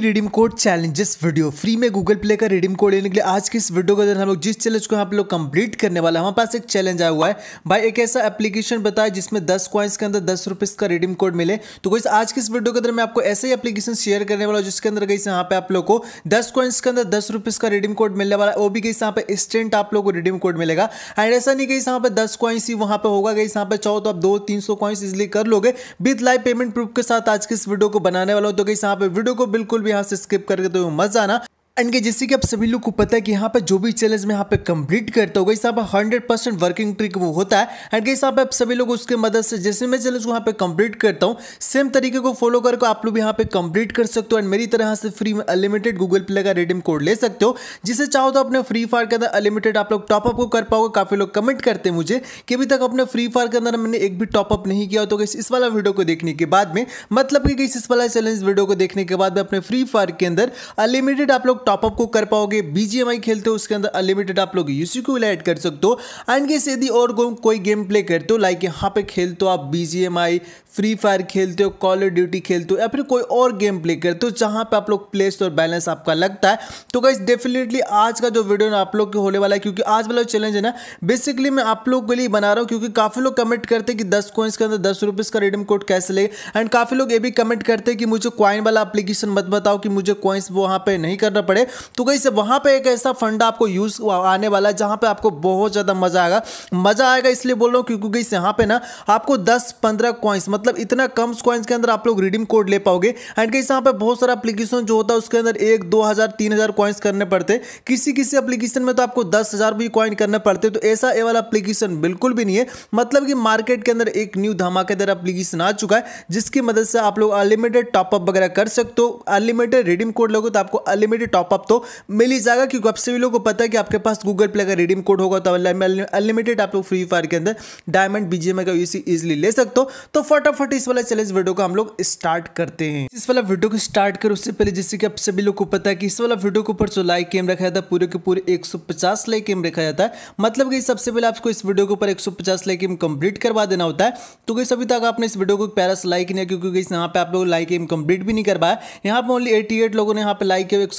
Redeem code challenges video free में Google play का redeem code लेने के लिए आज के इस वीडियो के अंदर हम लोग जिस चैलेंज को आप लोग कंप्लीट करने वाला हमारे पास एक चैलेंज आया हुआ है। भाई एक ऐसा एप्लीकेशन बताया जिसमें 10 कॉइन्स के अंदर दस रुपीज़ का रिडीम कोड मिले। तो कोई आज के इस वीडियो के अंदर मैं आपको ऐसे ही एप्लीकेशन शेयर करने वाला हूँ जिसके अंदर गई यहाँ पे आप लोग को दस कॉइन्स के अंदर दस रुपीज़ का रिडीम कोड मिलने वाला है। वो भी गई यहाँ पे इंस्टेंट आप लोग को रिडीम कोड मिलेगा। एंड ऐसा नहीं गई यहाँ पे दस कॉइन्स ही वहाँ पे होगा। गई यहाँ पे चाहो तो आप दो तीन सौ कॉइन्स इजिली कर लोगे। विद लाइव पेमेंट प्रूफ के साथ आज के इस वीडियो को बनाने वाला हूँ। तो गई यहाँ पे वीडियो को बिल्कुल भी यहाँ से स्किप करके तो मज़ा आना एंड जैसे कि आप सभी लोग को पता है कि यहाँ पे जो भी चैलेंज में यहाँ पे कंप्लीट करता हूँ यहाँ पे हंड्रेड परसेंट वर्किंग ट्रिक वो होता है। एंड गई आप सभी लोग उसके मदद से जैसे मैं चैलेंज को यहाँ पे कंप्लीट करता हूँ सेम तरीके को फॉलो करके आप लोग यहाँ पे कंप्लीट कर सकते हो। एंड मेरी तरह से फ्री में अनलिमिटेड गूगल प्ले का रिडीम कोड ले सकते हो। जिसे चाहो तो अपने फ्री फायर के अंदर अनलिमिटेड आप लोग टॉपअप को कर पाओगे। काफ़ी लोग कमेंट करते हैं मुझे कि अभी तक अपने फ्री फायर के अंदर मैंने एक भी टॉपअप नहीं किया तो इस वाला वीडियो को देखने के बाद में मतलब कि इस वाला चैलेंज वीडियो को देखने के बाद में अपने फ्री फायर के अंदर अनलिमिटेड आप लोग टॉपअप को कर पाओगे। बीजीएमआई खेलते हो, उसके अंदर अनलिमिटेड आप लोग यूसी को ऐड कर सकते हो। एंड गेस यदि और कोई गेम प्ले करते हो लाइक यहाँ पे खेलते हो आप बीजीएमआई फ्री फायर खेलते हो कॉल ऑफ़ ड्यूटी खेलते हो, या फिर कोई और गेम प्ले करते हो, जहाँ पे आप लोग प्लेस और बैलेंस आपका लगता है। तो गाइस डेफिनेटली आज का जो वीडियो ना आप लोग के होने वाला है, क्योंकि आज वाला चैलेंज है ना बेसिकली मैं आप लोग के लिए बना रहा हूँ, क्योंकि काफ़ी लोग कमेंट करते हैं कि दस कॉइन्स के अंदर दस रुपीज़ का रिडीम कोड कैसे ले। एंड काफ़ी लोग ये भी कमेंट करते हैं कि मुझे कॉइन वाला एप्लीकेशन मत बताओ कि मुझे कॉइन्स वहाँ पे नहीं करना पड़े। तो गाइस वहाँ पे एक ऐसा फंडा आपको यूज़ आने वाला है जहाँ पे आपको बहुत ज़्यादा मज़ा आएगा। मज़ा आएगा इसलिए बोल रहा हूँ क्योंकि गाइस, यहाँ पे ना आपको दस पंद्रह कॉइन्स मतलब इतना कम कॉइन्स के अंदर आप लोग रिडीम कोड ले पाओगे। एंड गाइस, यहाँ पे बहुत सारा एप्लीकेशन जो होता है, उसके अंदर एक, दो हज़ार, तीन हज़ार कॉइन्स करने पड़ते। किसी किसी एप्लीकेशन में तो आपको दस हज़ार भी कॉइन करने पड़ते। तो ऐसा ये वाला एप्लीकेशन बिल्कुल भी नहीं है। मतलब कि मार्केट के अंदर एक न्यू धमाकेदार एप्लीकेशन आ चुका है, जिसकी मदद से आप लोग अनलिमिटेड टॉपअप वगैरह कर सकते हो। अनलिमिटेड रिडीम कोड लोगे तो आपको अनलिमिटेड टॉपअप तो मिल ही जाएगा, क्योंकि आप सभी लोगों को पता है कि आपके पास गूगल प्ले का रिडीम कोड होगा तो अनलिमिटेड आप लोग फ्री फायर के अंदर डायमंड बीजेएमआई का यूसी इजिली ले सकते हो। तो फटाफट इस वाला चैलेंज वीडियो को हम लोग स्टार्ट करते हैं। इस वाला वीडियो को स्टार्ट कर उससे पहले जैसे कि आप सभी लोग को पता है कि इस वाला वीडियो के ऊपर जो लाइक गेम रखा जाता है, पूरे के पूरे 150 लाइक गेम रखा जाता है। मतलब कि सबसे पहले आपको इस वीडियो के ऊपर 150 लाइक गेम कंप्लीट करवा देना होता है। तो गई अभी तक आपने इस वीडियो को प्यारा सा लाइक नहीं क्योंकि यहाँ पे आप लोग लाइक गेम कंप्लीट भी नहीं कर पाया। यहाँ पे ओनली एटी लोगों ने यहाँ पे लाइक किया, एक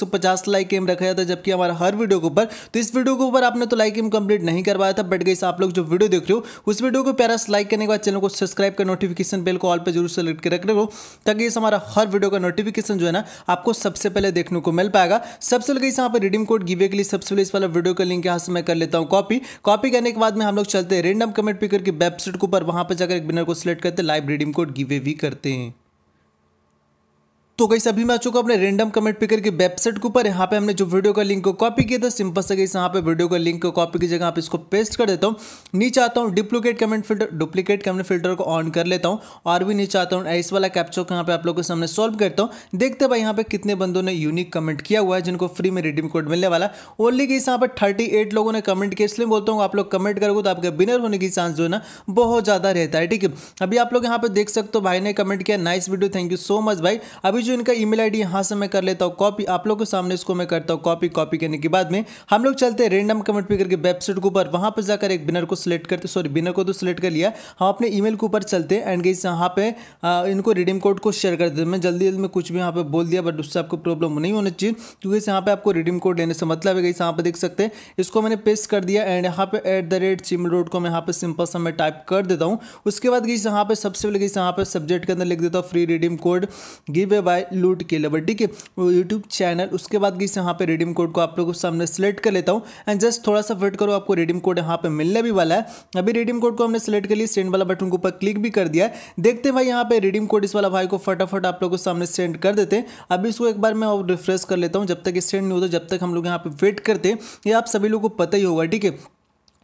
लाइक गेम रखा जाता है जबकि हमारा हर वीडियो के ऊपर। तो इस वीडियो के ऊपर आपने तो लाइक गेम कंप्लीट नहीं करवाया था बट गई आप लोग जो वीडियो देख रहे हो, उस वीडियो को प्यारा लाइक करने के बाद चैनल को सब्सक्राइब कर नोटिफिकेशन बेल को ऑल पे ज़रूर सेलेक्ट कर रख रहे हो ताकि इस हमारा हर वीडियो का नोटिफिकेशन जो है ना, आपको सबसे पहले देखने को मिल पाएगा। सबसे पहले यहाँ पर रिडीम कोड गिवे के लिए सबसे पहले इस वाला वीडियो का लिंक यहाँ से मैं कर लेता हूँ कॉपी कॉपी करने के बाद में हम लोग चलते हैं रेंडम कमेंट पिकर की वेबसाइट के ऊपर, वहाँ पर जाकर एक बिनर को सिलेक्ट करते लाइव रिडीम कोड गिवे भी करते हैं। तो गई अभी मैं आ चुका अपने रेंडम कमेंट पिकर की वेबसाइट के ऊपर। यहाँ पे हमने जो वीडियो का लिंक को कॉपी किया था सिंपल से गई यहाँ पे वीडियो का लिंक को कॉपी की जगह आप इसको पेस्ट कर देता हूँ। नीचे आता हूँ duplicate comment filter duplicate comment filter को ऑन कर लेता हूँ। और भी नीचे आता हूँ, इस वाला कैप्चर को यहाँ पे आप लोग के सामने सॉल्व करता हूँ। देखते भाई यहाँ पे कितने बंदों ने यूनिक कमेंट किया हुआ है, जिनको फ्री में रिडीम कोड मिलने वाला ओनली की यहाँ पर थर्टी लोगों ने कमेंट किया, इसलिए बोलता हूँ, आप लोग कमेंट करोगे तो आपके बिनर होने की चांस जो है ना, बहुत ज़्यादा रहता है, ठीक है? अभी आप लोग यहाँ पे देख सकते हो, भाई ने कमेंट किया nice video thank you so much भाई। अभी जो इनका ईमेल आईडी यहाँ से मैं कर लेता हूँ कॉपी आप लोग के सामने इसको मैं करता हूँ कॉपी कॉपी करने के बाद में हम लोग चलते हैं रेंडम कमेंट पिकर के वेबसाइट के ऊपर। वहाँ पर जाकर एक बिनर को सिलेक्ट करते सॉरी बिनर को तो सिलेक्ट कर लिया। हम अपने ईमेल के ऊपर चलते हैं एंड गई यहाँ पे इनको रिडीम कोड को शेयर कर देते मैं जल्दी जल्दी कुछ भी यहाँ पे बोल दिया बट उससे आपको प्रॉब्लम नहीं होनी चाहिए, क्योंकि यहाँ पे आपको रिडीम कोड लेने से मतलब है गई यहाँ पे देख सकते हैं। इसको मैंने पेस्ट कर दिया एंड यहाँ पे एट द रेट सिम रोड को मैं यहाँ पे सिंपल सा मैं टाइप कर देता हूँ। उसके बाद गई यहाँ पे सबसे पहले गई यहाँ पे सब्जेक्ट के अंदर लिख देता हूँ free redeem code give a by loot के लिए। ठीक है यूट्यूब चैनल उसके बाद गई यहाँ पे रिडीम कोड को आप लोगों के सामने सेलेक्ट कर लेता हूँ। एंड जस्ट थोड़ा सा वेट करो, आपको रिडीम कोड यहाँ पे मिलने भी वाला है। अभी रिडीम कोड को हमने सेलेक्ट कर लिया सेंड वाला बटन के ऊपर क्लिक भी कर दिया देखते भाई, यहाँ पे रिडीम कोड इस वाला भाई को फटाफट आप लोगों के सामने सेंड कर देते हैं। अभी इसको एक बार मैं रिफ्रेश कर लेता हूँ। जब तक सेंड नहीं होता, जब तक हम लोग यहाँ पे वेट करते हैं, ये आप सभी लोग को पता ही होगा, ठीक है?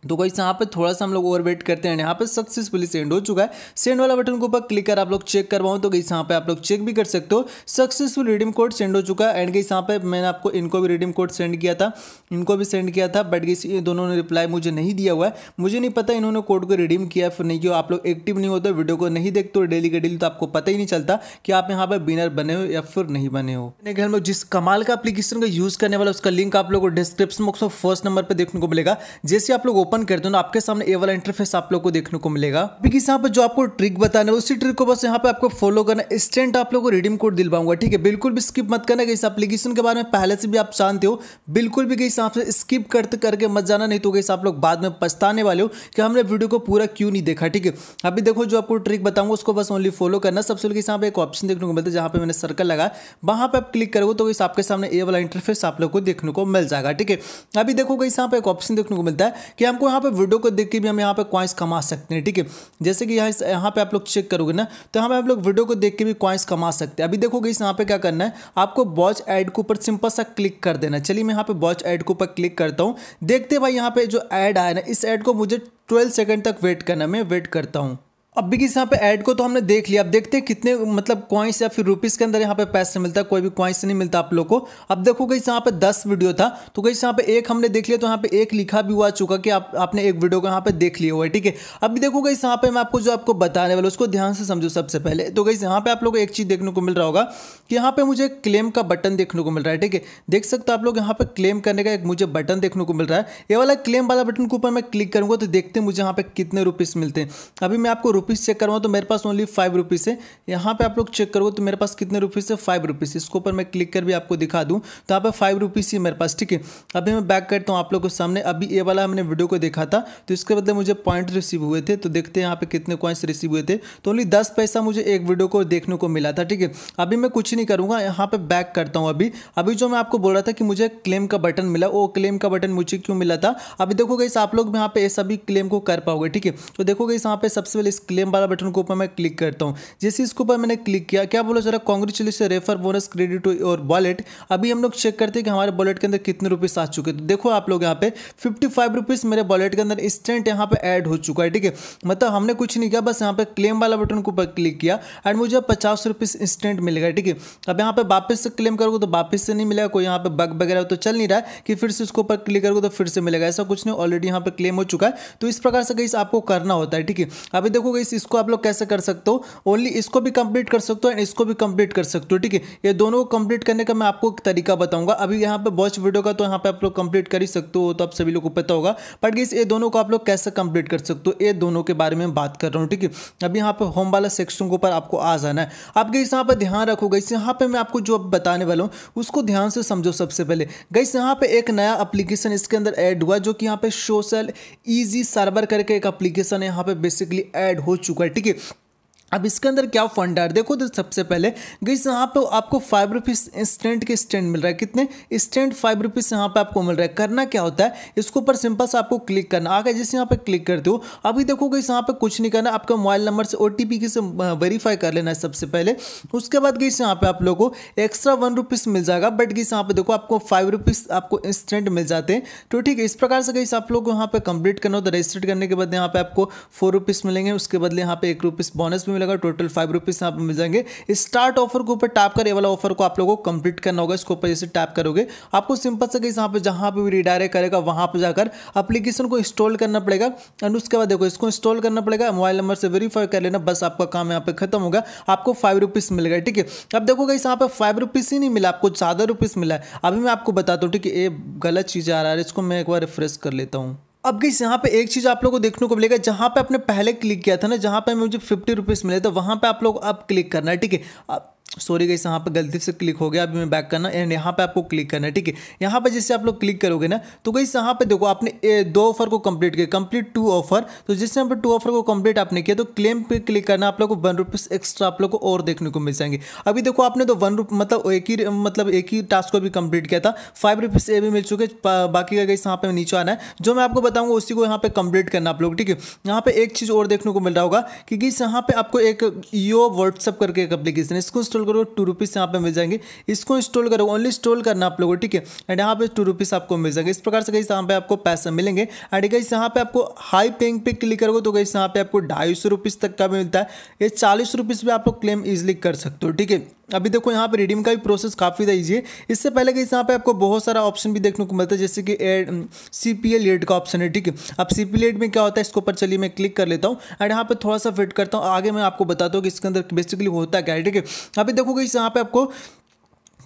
तो गाइस यहाँ पे थोड़ा सा हम लोग ओवर वेट करते हैं यहाँ पे सक्सेसफुली सेंड हो चुका है। सेंड वाला बटन के ऊपर क्लिक कर आप लोग चेक करवाऊँ तो गई यहाँ पे आप लोग चेक भी कर सकते हो। सक्सेसफुल रिडीम कोड सेंड हो चुका है एंड गई यहाँ पे मैंने आपको इनको भी रिडीम कोड सेंड किया था। इनको भी सेंड किया था बट गई दोनों ने रिप्लाई मुझे नहीं दिया हुआ है। मुझे नहीं पता इन्होंने कोड को रिडीम किया फिर नहीं किया आप लोग एक्टिव नहीं होते वीडियो को नहीं देखते हो डेली के डेली तो आपको पता ही नहीं चलता कि आप यहाँ पे बिनर बने हो या फिर नहीं बने हो। घर में जिस कमाल का एप्लीकेशन का यूज़ करने वाला, उसका लिंक आप लोग डिस्क्रिप्शन बॉक्स में फ़र्स्ट नंबर पर देखने को मिलेगा। जैसे आप लोग ओपन करते हो ना, आपके सामने ए वाला इंटरफेस आप लोग को देखने को मिलेगा। बिकॉज़ यहाँ पे जो आपको ट्रिक बताना है, उसी ट्रिक को बस यहाँ पे आपको फॉलो करना इंस्टेंट आप लोग को रिडीम कोड दिलवाऊँगा, ठीक है? बिल्कुल भी स्किप मत करना इस एप्लीकेशन के बारे में पहले से भी आप जानते हो। बिल्कुल भी कहीं आप स्किप करते करके मत जाना, नहीं तो कहीं आप लोग बाद में पछताने वाले हो कि हमने वीडियो को पूरा क्यों नहीं देखा, ठीक है? अभी देखो जो आपको ट्रिक बताऊँगा, उसको बस ओनली फॉलो करना। सबसे पहले यहाँ पे एक ऑप्शन देखने को मिलता है, जहाँ पे मैंने सर्कल लगा। वहाँ पे आप क्लिक करोगे तो इस आपके सामने ए वाला इंटरफेस आप लोग को देखने को मिल जाएगा, ठीक है? अभी देखो कहीं यहाँ पे एक ऑप्शन देखने को मिलता है कि हमको यहाँ पे वीडियो को देख के भी हम यहाँ पे क्वाइंस कमा सकते हैं, ठीक है? जैसे कि यहाँ यहाँ पे आप लोग चेक करोगे ना तो यहाँ पे आप लोग वीडियो को देख के भी क्वाइंस कमा सकते हैं। अभी देखोगे इस यहाँ पे क्या करना है, आपको वॉच एड के ऊपर सिंपल सा क्लिक कर देना चलिए मैं यहाँ पे वॉच एड के ऊपर क्लिक करता हूँ। देखते भाई यहाँ पे जो एड आया ना, इस एड को मुझे ट्वेल्व सेकेंड तक वेट करना मैं वेट करता हूँ। अब किस यहाँ पे ऐड को तो हमने देख लिया अब देखते हैं कितने मतलब कॉइन्स या फिर रुपीज़ के अंदर यहाँ पे पैसे मिलता है कोई भी कॉइन्स नहीं मिलता आप लोग को अब देखो गई यहाँ पे दस वीडियो था तो गई यहाँ पे एक हमने देख लिया तो यहाँ पे एक लिखा भी हुआ चुका कि आप आपने एक वीडियो को यहाँ पे देख लिया हुआ है ठीक है अभी देखो गई यहाँ पे मैं आपको जो आपको बताने वाला उसको ध्यान से समझो सबसे पहले तो गई यहाँ पे आप लोग एक चीज़ देखने को मिल रहा होगा कि यहाँ पे मुझे क्लेम का बटन देखने को मिल रहा है ठीक है देख सकते हो आप लोग यहाँ पे क्लेम करने का एक मुझे बटन देखने को मिल रहा है ये वाला क्लेम वाला बटन के ऊपर मैं क्लिक करूँगा तो देखते हैं मुझे यहाँ पे कितने रुपीज़ मिलते हैं अभी मैं आपको रुपीज़ चेक करूँगा तो मेरे पास ओनली फाइव रुपीज़ है। यहाँ पे आप लोग चेक करोगे तो मेरे पास कितने रुपीज़ है? फाइव रुपीज़ इसके ऊपर मैं क्लिक कर भी आपको दिखा दूँ। तो यहाँ पे फाइव रुपीज़ ही मेरे पास, ठीक है? अभी मैं बैक करता हूँ आप लोग के सामने। अभी ये वाला हमने वीडियो को देखा था। तो इसके बदले मुझे पॉइंट रिसीव हुए थे। तो देखते हैं यहाँ पे कितने कॉइन्स रिसीव हुए थे। तो ओनली दस पैसा मुझे एक वीडियो को देखने को मिला था, ठीक है? अभी मैं कुछ नहीं करूँगा। यहाँ पे बैक करता हूँ अभी। अभी जो मैं आपको बोल रहा था कि मुझे क्लेम का बटन मिला। वो क्लेम का बटन मुझे क्यों मिला था? अभी देखो गई आप लोग यहाँ पे सभी क्लेम को कर पाओगे, ठीक है? तो देखो गई यहाँ पे सबसे पहले इस क्लेम वाला बटन के ऊपर मैं क्लिक करता हूँ। जैसे इसके ऊपर मैंने क्लिक किया, क्या बोला जरा कॉन्ग्रेचुलेशन रेफर बोनस क्रेडिट और वॉलेट अभी हम लोग चेक करते हैं कि हमारे वॉलेट के अंदर कितने रुपीज़ आ चुके तो देखो आप लोग यहाँ पे फिफ्टी फाइव रुपीज़ मेरे वॉलेट के अंदर इंस्टेंट यहाँ पे ऐड हो चुका है, ठीक है? मतलब हमने कुछ नहीं किया, बस यहाँ पे क्लेम वाला बटन के ऊपर क्लिक किया एंड मुझे पचास रुपीज़ इंस्टेंट मिलेगा ठीक है? अब यहाँ पे वापस से क्लेम करोगे तो वापस से नहीं मिलेगा, कोई यहाँ पे बग वगैरह तो चल नहीं रहा है कि फिर से इसके ऊपर क्लिक करोगे तो फिर से मिलेगा। ऐसा कुछ नहीं ऑलरेडी यहाँ पे क्लेम हो चुका है। तो इस प्रकार से कहीं आपको करना होता है, ठीक है? अभी देखो गई इसको आप लोग कैसे कर सकते हो? ओनली इसको भी कंप्लीट कर सकते हो एंड इसको भी कंप्लीट कर सकते हो, ठीक है? ये दोनों को कंप्लीट करने का मैं आपको एक तरीका बताऊँगा। अभी यहाँ पे वॉच वीडियो का तो यहाँ पे आप लोग कंप्लीट कर ही सकते हो तो आप सभी लोग को पता होगा। बट इस ये दोनों को आप लोग कैसे कंप्लीट कर सकते हो? ये दोनों के बारे में बात कर रहा हूँ, ठीक है? अभी यहाँ पे होम वाला सेक्शन के ऊपर आपको आ जाना है। आप गई यहाँ पर ध्यान रखोगे इस यहाँ पे मैं आपको जो बताने वाला हूँ, उसको ध्यान से समझो सबसे पहले। गई यहाँ पे एक नया अप्लीकेशन इसके अंदर ऐड हुआ जो कि यहाँ पे सोशल ईजी सर्वर करके एक अप्लीकेशन यहाँ पे बेसिकली हो चुका है। ठीक है अब इसके अंदर क्या फंड है? देखो तो सबसे पहले गई यहाँ पे आपको फाइव रुपीज़ इंस्टेंट के स्टैंड मिल रहा है। कितने? इंस्टेंट फाइव रुपीज़ यहाँ पे आपको मिल रहा है। करना क्या होता है? इसके ऊपर सिंपल से आपको क्लिक करना। आगे जैसे यहाँ पे क्लिक करते हो, अभी देखो गई यहाँ पे कुछ नहीं करना। आपका मोबाइल नंबर से ओ टी से वेरीफाई कर लेना है सबसे पहले। उसके बाद गई यहाँ पे आप लोगों को एक्स्ट्रा वन मिल जाएगा। बट गई यहाँ पे देखो आपको फाइव आपको इंस्टेंट मिल जाते हैं। तो ठीक है, इस प्रकार से गई आप लोग को यहाँ पे कंप्लीट करना हो तो रजिस्टर्ड करने के बाद यहाँ पे आपको फोर मिलेंगे। उसके बदले यहाँ पे एक बोनस भी मिलेगा टोटल फाइव रुपीज़ यहाँ पे मिल जाएँगे। स्टार्ट ऑफ़र के ऊपर टैप कर ये वाला ऑफ़र को आप लोगों को कंप्लीट करना होगा। इसके ऊपर जैसे टैप करोगे, आपको सिंपल से कहीं यहाँ पे जहाँ पे भी रिडायरेक्ट करेगा, वहाँ पे जाकर अपलीकेशन को इंस्टॉल करना पड़ेगा। एंड उसके बाद देखो, इसको इंस्टॉल करना पड़ेगा। मोबाइल नंबर से वेरीफाई कर लेना। बस आपका काम यहाँ पे खत्म होगा। आपको फाइव रुपीज़ मिलेगा ठीक है? अब देखो गई यहाँ पे फाइव रुपीज़ ही नहीं मिला। आपको ज़्यादा रुपीज़ मिला है। अभी मैं आपको बताता हूँ, ठीक है? ये गलत चीज़ आ रहा है। इसको मैं एक बार रिफ्रेश कर लेता हूँ। अब गई यहाँ पे एक चीज़ आप लोगों को देखने को मिलेगा, जहाँ पे आपने पहले क्लिक किया था ना, जहाँ पे मुझे फिफ्टी रुपीज़ मिले थे, वहाँ पे आप लोग अब क्लिक करना है, ठीक है? सॉरी गई यहाँ पे गलती से क्लिक हो गया अभी मैं बैक करना एंड यहाँ पे आपको क्लिक करना है ठीक है? यहाँ पे जैसे आप लोग क्लिक करोगे ना तो गई यहाँ पे देखो आपने ए, दो ऑफ़र को कंप्लीट किया कंप्लीट टू ऑफ़र तो जिस यहाँ पे टू ऑफ़र को कंप्लीट आपने किया तो क्लेम पे क्लिक करना आप लोग को वन रुपीज़ एक्स्ट्रा आप लोग को और देखने को मिल जाएँगे। अभी देखो आपने तो वन रुप मतलब एक ही मतलब एक ही टास्क को भी कंप्लीट किया था फाइव रुपीज़ ये भी मिल चुके बाकी का गई यहाँ पर नीचे आना है। जो मैं आपको बताऊँगा उसी को यहाँ पे कंप्लीट करना आप लोग ठीक है? यहाँ पे एक चीज़ और देखने को मिल रहा होगा कि गई यहाँ पे आपको एक यो व्हाट्सअप करके एक अपलीकेशन इसको इंस्टॉल करोगे टू रुपीज़ यहाँ पे मिल जाएँगे। इसको इंस्टॉल करो ओनली इंस्टॉल करना आप लोगों ठीक है? एंड यहाँ पे टू रुपीज़ आपको मिल जाएँगे। इस प्रकार से कहीं यहाँ पे आपको पैसे मिलेंगे। एंड गई यहाँ पे आपको हाई पेइंग पे क्लिक करोगे तो गई यहाँ पे आपको ढाई तक का भी मिलता है। ये चालीस रुपीज़ आप लोग क्लेम ईजिली कर सकते हो, ठीक है? अभी देखो यहाँ पे रिडीम का भी प्रोसेस काफ़ी था ईजी है। इससे पहले कि यहाँ पे आपको बहुत सारा ऑप्शन भी देखने को मिलता है, जैसे कि ad C P L ad का ऑप्शन है, ठीक है? अब सी पी एल में क्या होता है, इसके ऊपर चलिए मैं क्लिक कर लेता हूँ एंड यहाँ पे थोड़ा सा फिट करता हूँ। आगे मैं आपको बताता हूँ कि इसके अंदर बेसिकली होता क्या है, ठीक है? अभी देखोगे इस यहाँ पर आपको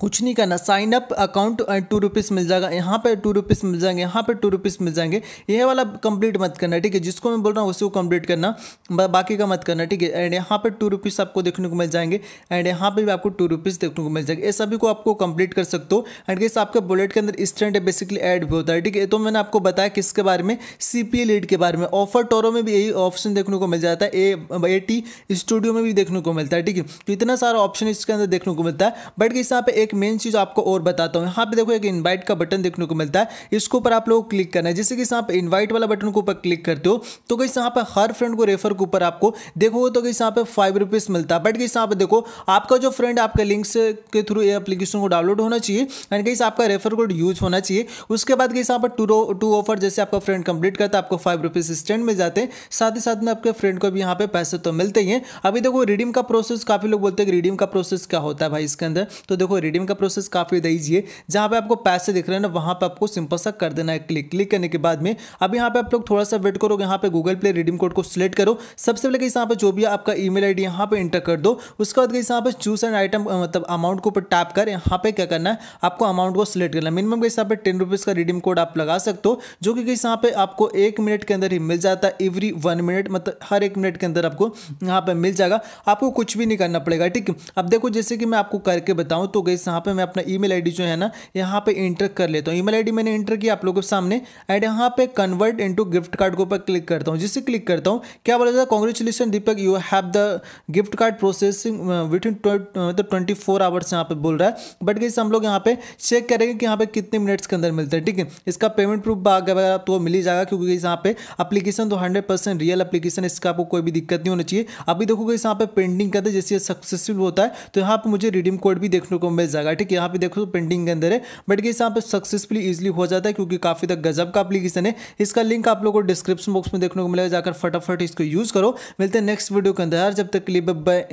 कुछ नहीं करना। Sign up account two rupees मिल जाएगा। यहाँ पे टू रुपीज़ मिल जाएँगे, यहाँ पे टू रुपीज़ मिल जाएँगे। ये वाला कंप्लीट मत करना, ठीक है? जिसको मैं बोल रहा हूँ, उसी को कंप्लीट करना। बाकी का मत करना, ठीक है? एंड यहाँ पे टू रुपीज़ आपको देखने को मिल जाएँगे। एंड यहाँ पे भी आपको टू रुपीज़ देखने को मिल जाएगा। ये सभी को आपको कंप्लीट कर सकते हो। एंड कैसे आपके बुलेट के अंदर स्टैंड बेसिकली ऐड भी होता है, ठीक है? तो मैंने आपको बताया किसके बारे में? सी पी लीड के बारे में। ऑफ़र टोरो में भी यही ऑप्शन देखने को मिल जाता है। ए टी स्टूडियो में भी देखने को मिलता है, ठीक है? तो इतना सारा ऑप्शन इसके अंदर देखने को मिलता है। बट किस यहाँ पे एक मेन चीज़ आपको और बताता हूँ। यहाँ पे देखो एक इन्वाइट का बटन देखने को मिलता है। इसके ऊपर आप लोग क्लिक करना है। जैसे कि यहाँ इन्वाइट वाला बटन के ऊपर क्लिक करते हो तो कहीं यहाँ पे हर फ्रेंड को रेफर के ऊपर आपको देखो तो कहीं यहाँ पे फाइव रुपीज़ मिलता है। बट कहीं यहाँ पे देखो, आपका जो फ्रेंड आपके लिंक के थ्रू ये एप्लीकेशन को डाउनलोड होना चाहिए एंड कहीं आपका रेफर कोड यूज़ होना चाहिए। उसके बाद कहीं यहाँ पर टू टू ऑफ़र जैसे आपका फ्रेंड कंप्लीट करता है, आपको फाइव रुपीज़ स्टैंड में जाते हैं। साथ ही साथ में आपके फ्रेंड को भी यहाँ पे पैसे तो मिलते ही हैं। अभी देखो रिडीम का प्रोसेस काफ़ी लोग बोलते हैं कि रिडीम का प्रोसेस क्या होता है भाई इसके अंदर? तो देखो रिडीम का प्रोसेस काफ़ी ईजी है। जहाँ पे आपको पैसे दिख रहे हैं ना, वहाँ पे आपको सिंपल सा कर देना है क्लिक क्लिक करने के बाद में, अब यहाँ पे आप लोग थोड़ा सा वेट करो, यहाँ पे गूगल प्ले रिडीम कोड को सिलेक्ट करो। सबसे पहले यहाँ पे जो भी आपका ईमेल आईडी यहाँ पे इंटर कर दो। उसके बाद यहाँ पे चूज़ एंड आइटम मतलब अमाउंट के ऊपर टैप कर। यहाँ पे क्या करना है, आपको अमाउंट को सिलेक्ट करना मिनिमम के यहाँ पे टेन का रिडीम कोड आप लगा सकते हो, जो कि यहाँ पे आपको एक मिनट के अंदर ही मिल जाता है। एवरी वन मिनट मतलब हर एक मिनट के अंदर आपको यहाँ पे मिल जाएगा। आपको कुछ भी नहीं करना पड़ेगा, ठीक है? अब देखो, जैसे कि मैं आपको करके बताऊँ तो गई यहाँ पे मैं अपना ई मेल जो है ना, यहाँ पे इंटर कर लेता हूँ। ईमेल आईडी मैंने इंटर किया आप लोगों के सामने एंड यहाँ पे कन्वर्ट इनटू गिफ्ट कार्ड के ऊपर क्लिक करता हूँ। जिससे क्लिक करता हूँ, क्या बोला जाता है? Congratulation Deepak you have the gift card processing within twenty four hours यहाँ पे बोल रहा है। बट कैसे हम लोग यहाँ पे चेक करेंगे कि यहाँ पे कितने मिनट्स के अंदर मिलता है, ठीक है? इसका पेमेंट प्रूफ अगर तो मिल ही जाएगा, क्योंकि यहाँ पे अपलीकेशन तो हंड्रेड परसेंट रियल अपलीकेशन इसका आपको कोई भी दिक्कत नहीं होनी चाहिए। अभी देखो यहाँ पे पेंडिंग करते जैसे सक्सेसफुल होता है तो यहाँ पे मुझे रिडीम कोड भी देखने को मिल जाएगा, ठीक है? यहाँ पे देखो पेंडिंग के अंदर है बट ये यहाँ पे सक्सेसफुली इजिली हो जाता है क्योंकि काफ़ी तक गजब का अपलीकेशन है। इसका लिंक आप लोगों को डिस्क्रिप्शन बॉक्स में देखने को मिलेगा, जाकर फटाफट इसको यूज़ करो। मिलते हैं नेक्स्ट वीडियो के अंदर। जब तक के लिए बाय